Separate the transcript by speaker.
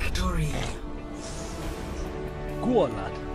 Speaker 1: Victory.
Speaker 2: Go on, lad.